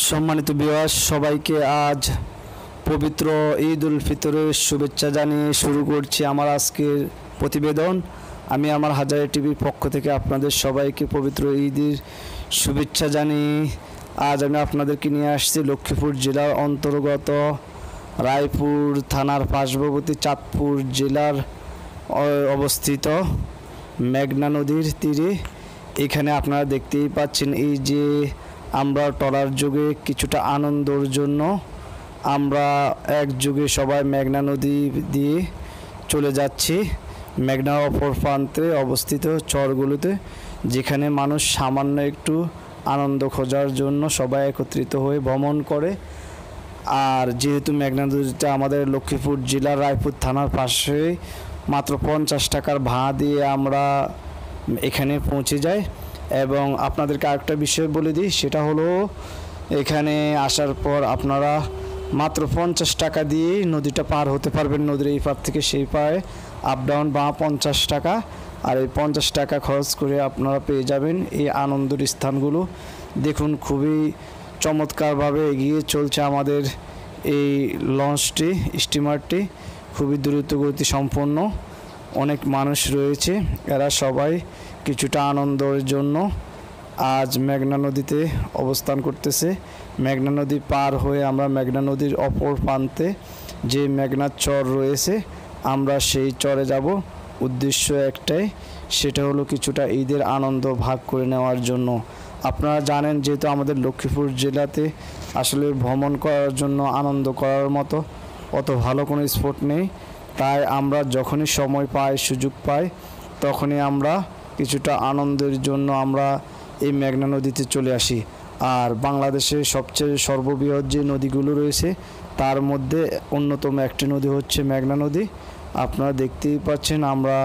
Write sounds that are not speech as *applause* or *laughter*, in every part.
সম্মানিত বিবাস সবাইকে আজ পবিত্র ঈদ উল ফিতরের শুভেচ্ছা জানিয়ে শুরু করছি আমার আজকের প্রতিবেদন। আমি আমার হাজারে টিভির পক্ষ থেকে আপনাদের সবাইকে পবিত্র ঈদের শুভেচ্ছা জানিয়ে আজ আমি আপনাদেরকে নিয়ে আসছি লক্ষ্মীপুর জেলার অন্তর্গত রায়পুর থানার পার্শ্ববর্তী চাঁদপুর জেলার অবস্থিত মেঘনা নদীর তীরে। এখানে আপনারা দেখতেই পাচ্ছেন এই যে আমরা টলার যুগে কিছুটা আনন্দর জন্য আমরা এক যুগে সবাই মেঘনা নদী দিয়ে চলে যাচ্ছি। মেঘনার অপর প্রান্তে অবস্থিত চরগুলোতে, যেখানে মানুষ সামান্য একটু আনন্দ খোঁজার জন্য সবাই একত্রিত হয়ে ভ্রমণ করে। আর যেহেতু মেঘনা নদীটা আমাদের লক্ষ্মীপুর জেলার রায়পুর থানার পাশে মাত্র পঞ্চাশ টাকার ভাড়া দিয়ে আমরা এখানে পৌঁছে যাই। এবং আপনাদেরকে আরেকটা বিষয় বলে দিই, সেটা হলো এখানে আসার পর আপনারা মাত্র পঞ্চাশ টাকা দিয়ে নদীটা পার হতে পারবেন, নদীর এই পার থেকে সেই পারে আপ ডাউন বা পঞ্চাশ টাকা। আর এই পঞ্চাশ টাকা খরচ করে আপনারা পেয়ে যাবেন এই আনন্দের স্থানগুলো। দেখুন, খুবই চমৎকারভাবে এগিয়ে চলছে আমাদের এই লঞ্চটি স্টিমারটি খুবই দ্রুতগতি সম্পন্ন অনেক মানুষ রয়েছে। এরা সবাই কিছুটা আনন্দের জন্য আজ মেঘনা নদীতে অবস্থান করতেছে। মেঘনা নদী পার হয়ে আমরা মেঘনা নদীর অপর প্রান্তে যে মেঘনার চর রয়েছে, আমরা সেই চরে যাব। উদ্দেশ্য একটাই, সেটা হলো কিছুটা ঈদের আনন্দ ভাগ করে নেওয়ার জন্য। আপনারা জানেন যেহেতু আমাদের লক্ষ্মীপুর জেলাতে আসলে ভ্রমণ করার জন্য আনন্দ করার মতো অত ভালো কোনো স্পট নেই। তাই আমরা যখনই সময় পাই, সুযোগ পাই, তখনই আমরা কিছুটা আনন্দের জন্য আমরা এই মেঘনা নদীতে চলে আসি। আর বাংলাদেশের সবচেয়ে সর্ববৃহৎ যে নদীগুলো রয়েছে, তার মধ্যে অন্যতম একটি নদী হচ্ছে মেঘনা নদী। আপনারা দেখতেই পাচ্ছেন আমরা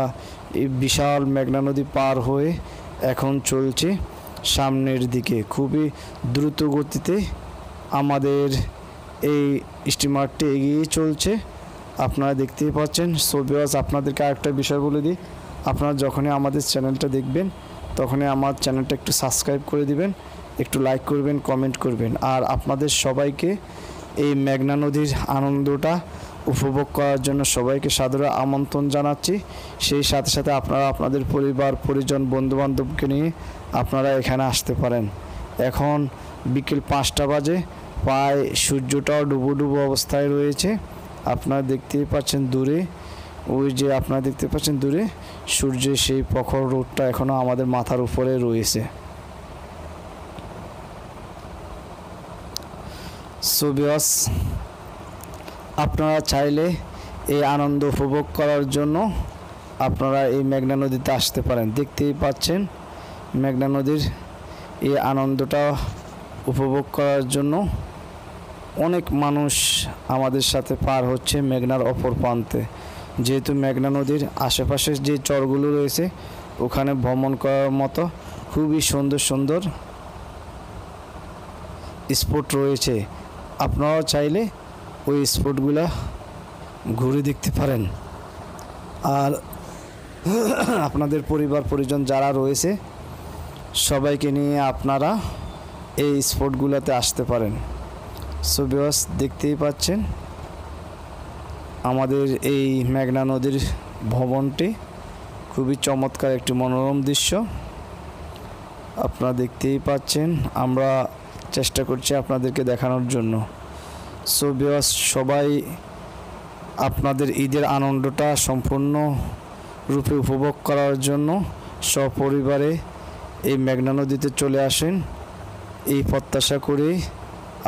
এই বিশাল মেঘনা নদী পার হয়ে এখন চলছে সামনের দিকে। খুবই দ্রুত গতিতে আমাদের এই স্টিমারটি এগিয়ে চলছে। আপনারা দেখতেই পাচ্ছেন। সো বিওয়াজ আপনাদেরকে আরেকটা বিষয় বলে দিই। আপনারা যখনই আমাদের চ্যানেলটা দেখবেন, তখনই আমার চ্যানেলটা একটু সাবস্ক্রাইব করে দিবেন, একটু লাইক করবেন কমেন্ট করবেন। আর আপনাদের সবাইকে এই মেঘনা নদীর আনন্দটা উপভোগ করার জন্য সবাইকে সাদর আমন্ত্রণ জানাচ্ছি। সেই সাথে সাথে আপনারা আপনাদের পরিবার, পরিজন, বন্ধুবান্ধবকে নিয়ে আপনারা এখানে আসতে পারেন। এখন বিকেল পাঁচটা বাজে, প্রায় সূর্যটাও ডুবো ডুবো অবস্থায় রয়েছে। আপনারা দেখতেই পাচ্ছেন দূরে, ওই যে আপনারা দেখতে পাচ্ছেন দূরে, সূর্যের সেই প্রখর রোদটা এখনও আমাদের মাথার উপরে রয়েছে। সুবিয়স আপনারা চাইলে এই আনন্দ উপভোগ করার জন্য আপনারা এই মেঘনা নদীতে আসতে পারেন। দেখতেই পাচ্ছেন মেঘনা নদীর এই আনন্দটা উপভোগ করার জন্য অনেক মানুষ আমাদের সাথে পার হচ্ছে মেঘনার অপর প্রান্তে। যেহেতু মেঘনা নদীর আশেপাশে যে চরগুলো রয়েছে, ওখানে ভ্রমণ করার মতো খুবই সুন্দর সুন্দর স্পট রয়েছে। আপনারাও চাইলে ওই স্পটগুলো ঘুরে দেখতে পারেন। আর *clears throat* আপনাদের পরিবার, পরিজন যারা রয়েছে, সবাইকে নিয়ে আপনারা এই স্পটগুলোতে আসতে পারেন। সো বিবাস দেখতেই পাচ্ছেন আমাদের এই মেঘনা নদীর ভবনটি খুবই চমৎকার একটি মনোরম দৃশ্য। আপনারা দেখতেই পাচ্ছেন, আমরা চেষ্টা করছি আপনাদেরকে দেখানোর জন্য। সো বিবাস সবাই আপনাদের ঈদের আনন্দটা সম্পূর্ণ রূপে উপভোগ করার জন্য সপরিবারে এই মেঘনা নদীতে চলে আসেন। এই প্রত্যাশা করে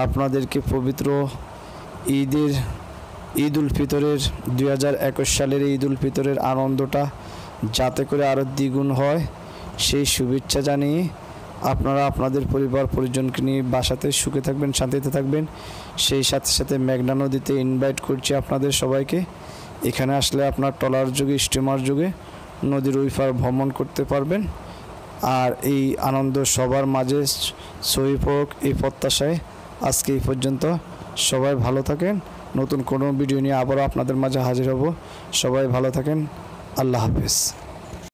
আপনাদেরকে পবিত্র ঈদের ঈদ উল ফিতরের দুই হাজার একুশ সালের ঈদ উল ফিতরের আনন্দটা যাতে করে আরও দ্বিগুণ হয়, সেই শুভেচ্ছা জানিয়ে আপনারা আপনাদের পরিবার পরিজনকে নিয়ে বাসাতে সুখে থাকবেন, শান্তিতে থাকবেন। সেই সাথে সাথে মেঘনা নদীতে ইনভাইট করছি আপনাদের সবাইকে। এখানে আসলে আপনার ট্রলার যুগে, স্টিমার যুগে নদীর ওই পার ভ্রমণ করতে পারবেন। আর এই আনন্দ সবার মাঝে সহি হোক, এই প্রত্যাশায় আজকে এই পর্যন্ত। সবাই ভালো থাকেন। নতুন কোনো ভিডিও নিয়ে আবারও আপনাদের মাঝে হাজির হব। সবাই ভালো থাকেন। আল্লাহ হাফিজ।